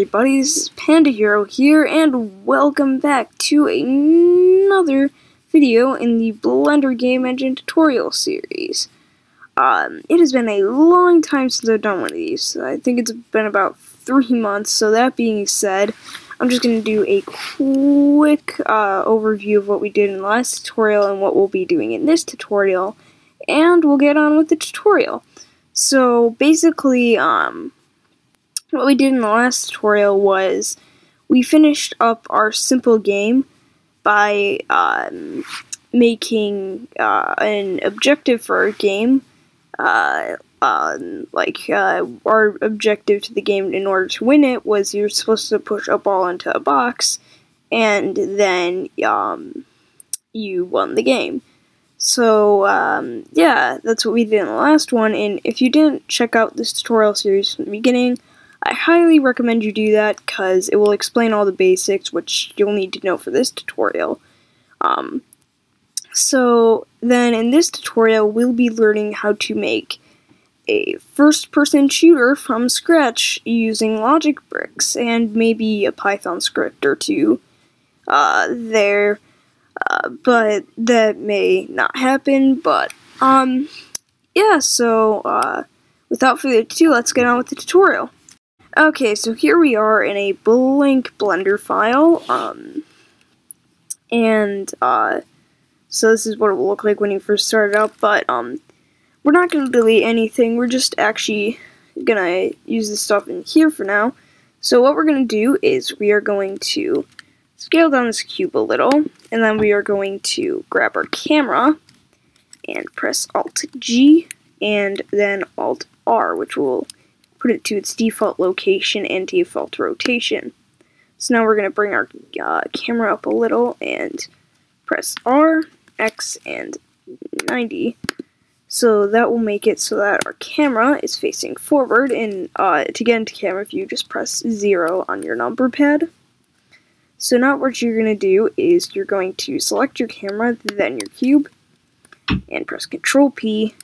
everybody, Panda Hero here, and welcome back to another video in the Blender Game Engine tutorial series. Um, it has been a long time since I've done one of these. I think it's been about three months, so that being said, I'm just going to do a quick uh, overview of what we did in the last tutorial and what we'll be doing in this tutorial, and we'll get on with the tutorial. So, basically, um, what we did in the last tutorial was we finished up our simple game by um, making uh, an objective for our game. Uh, um, like uh, our objective to the game in order to win it was you're supposed to push a ball into a box, and then um, you won the game. So um, yeah, that's what we did in the last one. And if you didn't check out this tutorial series from the beginning, I highly recommend you do that because it will explain all the basics which you'll need to know for this tutorial. Um, so then in this tutorial we'll be learning how to make a first-person shooter from scratch using logic bricks and maybe a Python script or two uh, there, uh, but that may not happen, but um, yeah, so uh, without further ado, let's get on with the tutorial. Okay, so here we are in a blank Blender file, um, and, uh, so this is what it will look like when you first start it up, but, um, we're not going to delete anything, we're just actually going to use this stuff in here for now. So what we're going to do is we are going to scale down this cube a little, and then we are going to grab our camera, and press Alt-G, and then Alt-R, which will put it to its default location and default rotation. So now we're going to bring our uh, camera up a little and press R, X, and 90. So that will make it so that our camera is facing forward, and uh, to get into camera view, just press 0 on your number pad. So now what you're going to do is you're going to select your camera, then your cube, and press Control P,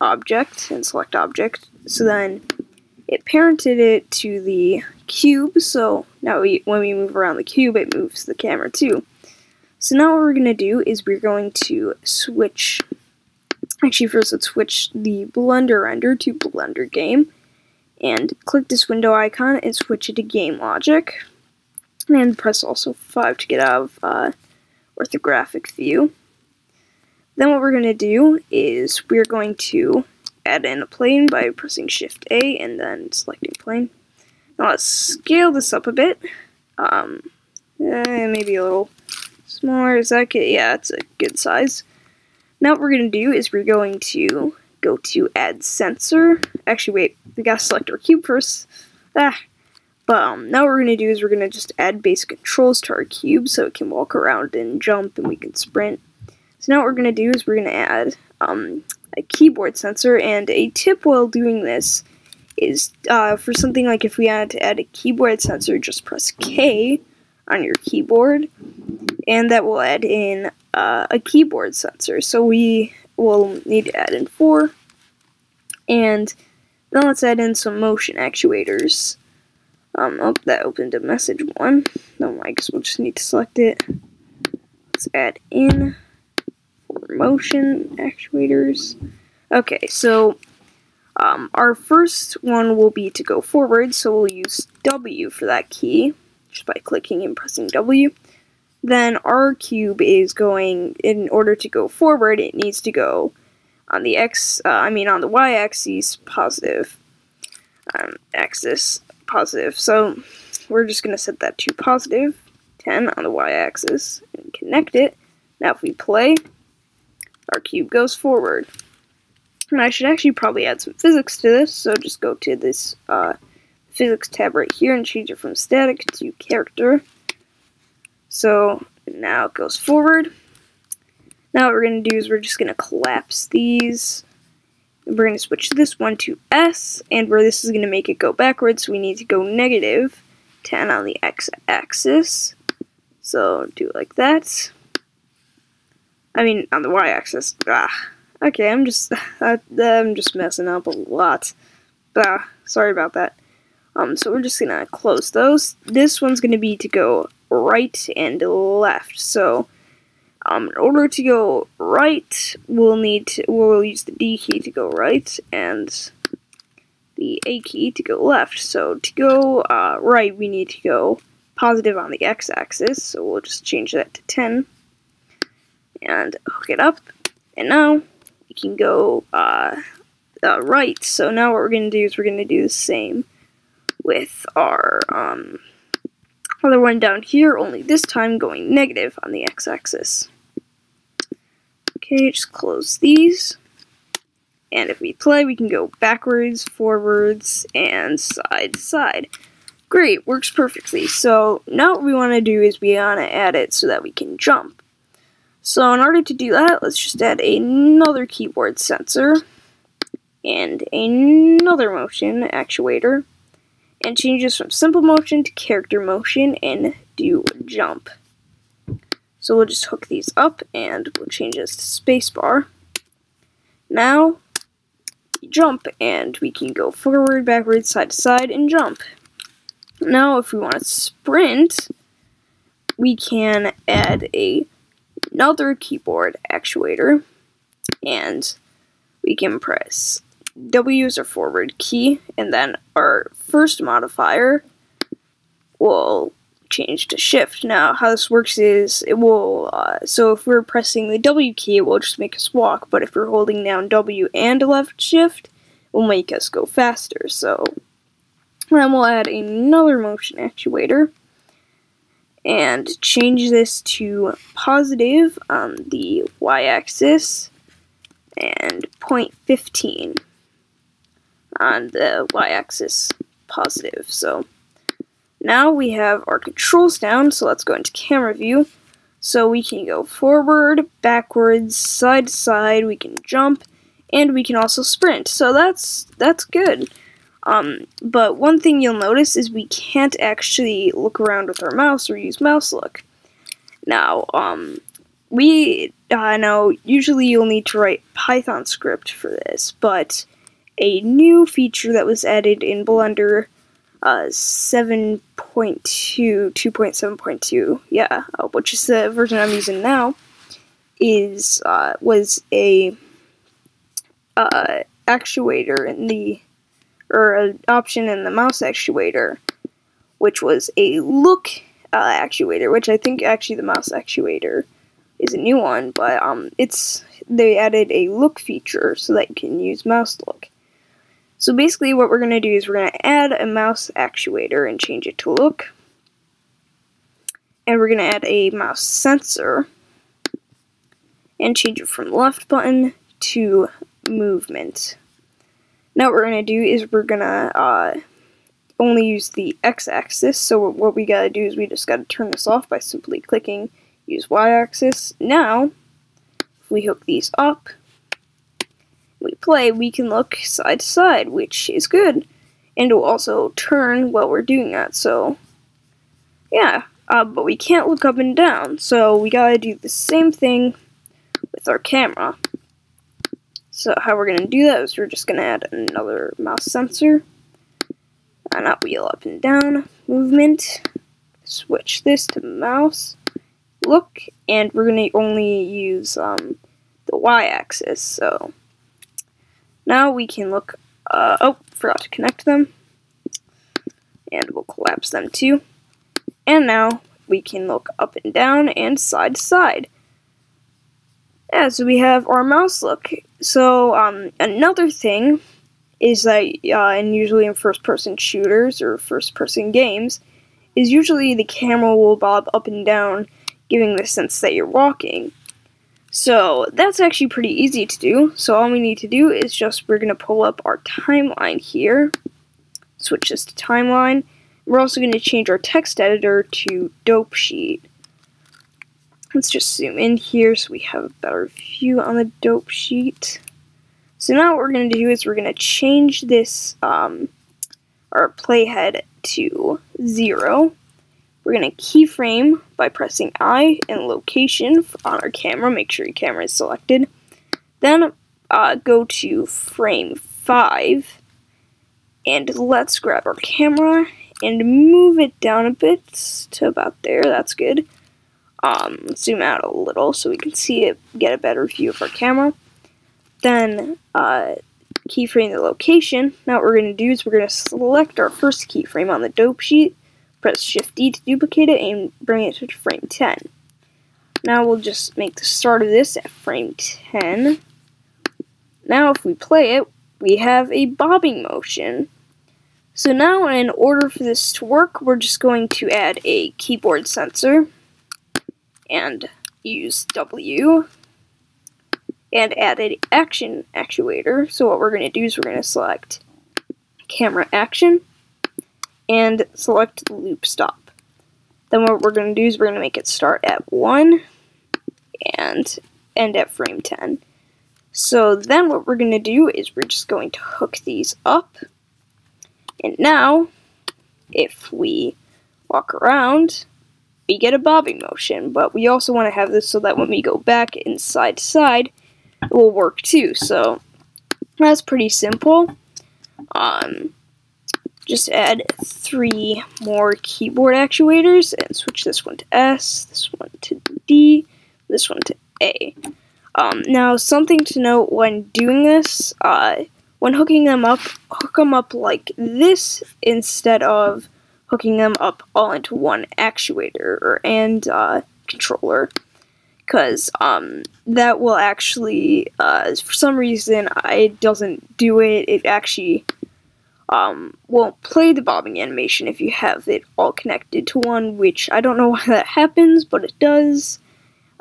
Object, and select Object. So then it parented it to the cube, so now we, when we move around the cube, it moves the camera too. So now what we're going to do is we're going to switch, actually first let's switch the Blender render to Blender game, and click this window icon and switch it to Game Logic, and press also 5 to get out of uh, orthographic view. Then what we're going to do is we're going to add in a plane by pressing Shift A and then selecting plane. Now let's scale this up a bit. Um, eh, maybe a little smaller. Is that good? Yeah, it's a good size. Now what we're going to do is we're going to go to Add Sensor. Actually, wait, we gotta select our cube first. Ah. But um, now what we're going to do is we're going to just add basic controls to our cube so it can walk around and jump and we can sprint. So now what we're going to do is we're going to add um, a keyboard sensor, and a tip while doing this is uh, for something like if we had to add a keyboard sensor, just press K on your keyboard, and that will add in uh, a keyboard sensor. So we will need to add in four, and then let's add in some motion actuators. Um, oh, that opened a message one. No, I guess we'll just need to select it. Let's add in motion actuators. Okay, so um, our first one will be to go forward, so we'll use W for that key, just by clicking and pressing W. Then our cube is going, in order to go forward, it needs to go on the X, uh, I mean on the Y axis, positive, um, axis, positive. So we're just going to set that to positive, 10 on the Y axis, and connect it. Now if we play, our cube goes forward. And I should actually probably add some physics to this, so just go to this uh, physics tab right here and change it from static to character. So now it goes forward. Now what we're going to do is we're just going to collapse these. We're going to switch this one to S, and where this is going to make it go backwards, we need to go negative 10 on the x-axis. So do it like that. I mean, on the y-axis. Ah, okay, I'm just, I, am just messing up a lot. Ah, sorry about that. Um, so we're just gonna close those. This one's gonna be to go right and left. So um, in order to go right, we'll need to, we'll use the D key to go right and the A key to go left. So to go uh, right, we need to go positive on the x-axis. So we'll just change that to 10 and hook it up. And now we can go uh, uh, right. So now what we're going to do is we're going to do the same with our um, other one down here, only this time going negative on the x-axis. Okay, just close these. And if we play, we can go backwards, forwards, and side to side. Great, works perfectly. So now what we want to do is we want to add it so that we can jump. So in order to do that, let's just add another keyboard sensor and another motion actuator and change this from simple motion to character motion and do jump. So we'll just hook these up and we'll change this to spacebar. Now, jump and we can go forward, backward, side to side, and jump. Now, if we want to sprint, we can add a, another keyboard actuator and we can press W is our forward key, and then our first modifier will change to shift. Now, how this works is it will, uh, so if we're pressing the W key, it will just make us walk, but if we're holding down W and left shift, it will make us go faster. So then we'll add another motion actuator and change this to positive on the y-axis and 0.15 on the y-axis positive. So now we have our controls down, so let's go into camera view. So we can go forward, backwards, side to side, we can jump, and we can also sprint. So that's that's good. Um, but one thing you'll notice is we can't actually look around with our mouse or use mouse look. Now, um, we, I know, usually you'll need to write Python script for this, but a new feature that was added in Blender uh, 7.2, 2.7.2, yeah, uh, which is the version I'm using now, is uh, was a uh, actuator in the or an option in the mouse actuator, which was a look uh, actuator, which I think actually the mouse actuator is a new one, but um, it's they added a look feature so that you can use mouse look. So basically what we're going to do is we're going to add a mouse actuator and change it to look. And we're going to add a mouse sensor and change it from left button to movement. Now what we're going to do is we're going to uh, only use the x-axis, so what we got to do is we just got to turn this off by simply clicking use y-axis. Now, if we hook these up, we play, we can look side to side, which is good. And it will also turn while we're doing that, so yeah. Uh, but we can't look up and down, so we gotta do the same thing with our camera. So how we're gonna do that is we're just gonna add another mouse sensor. Uh, not wheel up and down movement. Switch this to mouse. Look, and we're gonna only use um, the y-axis, so now we can look, uh, oh, forgot to connect them. And we'll collapse them too. And now we can look up and down and side to side. Yeah, so we have our mouse look. So, um, another thing is that, uh, and usually in first-person shooters or first-person games, is usually the camera will bob up and down, giving the sense that you're walking. So that's actually pretty easy to do. So all we need to do is just, we're going to pull up our timeline here. Switch this to timeline. We're also going to change our text editor to dope sheet. Let's just zoom in here so we have a better view on the dope sheet. So now what we're going to do is we're going to change this, um, our playhead to zero. We're going to keyframe by pressing I and location on our camera. Make sure your camera is selected. Then uh, go to frame 5 And let's grab our camera and move it down a bit to about there. That's good. Um, zoom out a little so we can see it, get a better view of our camera. Then uh, keyframe the location. Now what we're going to do is we're going to select our first keyframe on the dope sheet, press Shift D to duplicate it, and bring it to frame 10. Now we'll just make the start of this at frame 10. Now if we play it, we have a bobbing motion. So now in order for this to work, we're just going to add a keyboard sensor and use W and add an action actuator. So what we're going to do is we're going to select camera action and select loop stop. Then what we're going to do is we're going to make it start at 1 and end at frame 10. So then what we're going to do is we're just going to hook these up. And now, if we walk around, we get a bobbing motion, but we also want to have this so that when we go back and side to side, it will work too. So that's pretty simple. Um, just add three more keyboard actuators and switch this one to S, this one to D, this one to A. Um, now, something to note when doing this, uh, when hooking them up, hook them up like this instead of hooking them up all into one actuator and uh, controller because um, that will actually, uh, for some reason, it doesn't do it. It actually um, won't play the bobbing animation if you have it all connected to one, which I don't know why that happens, but it does.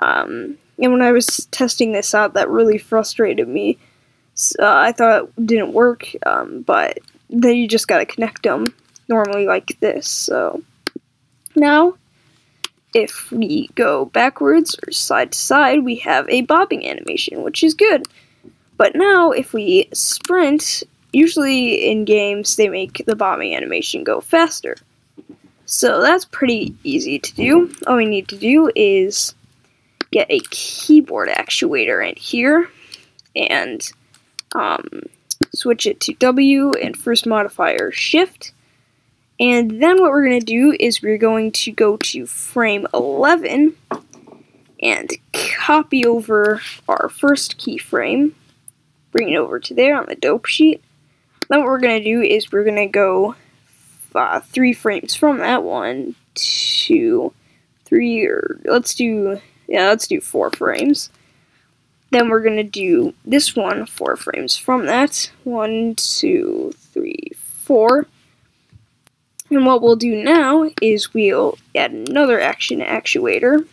Um, and when I was testing this out, that really frustrated me. So, uh, I thought it didn't work, um, but then you just gotta connect them normally like this. So now if we go backwards or side to side, we have a bobbing animation, which is good. But now, if we sprint, usually in games they make the bobbing animation go faster. So that's pretty easy to do. All we need to do is get a keyboard actuator in here and um, switch it to W and first modifier Shift and then what we're going to do is we're going to go to frame 11 and copy over our first keyframe, bring it over to there on the dope sheet. Then what we're going to do is we're going to go uh, three frames from that one, two, three, or let's do, yeah, let's do four frames. Then we're going to do this one, four frames from that, one, two, three, four. And what we'll do now is we'll add another action actuator.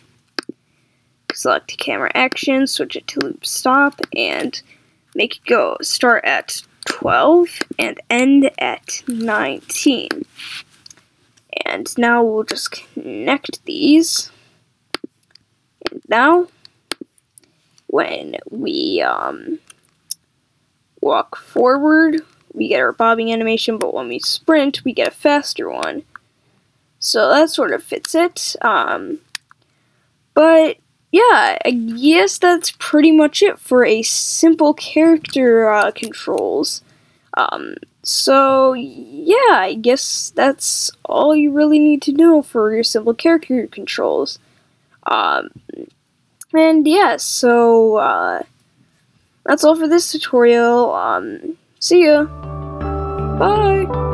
Select camera action, switch it to loop stop, and make it go start at 12 and end at 19. And now we'll just connect these. And now, when we um, walk forward, we get our bobbing animation, but when we sprint, we get a faster one. So that sort of fits it. Um, but yeah, I guess that's pretty much it for a simple character uh, controls. Um, so yeah, I guess that's all you really need to know for your simple character controls. Um, and yeah, so uh, that's all for this tutorial. Um, See ya. Bye.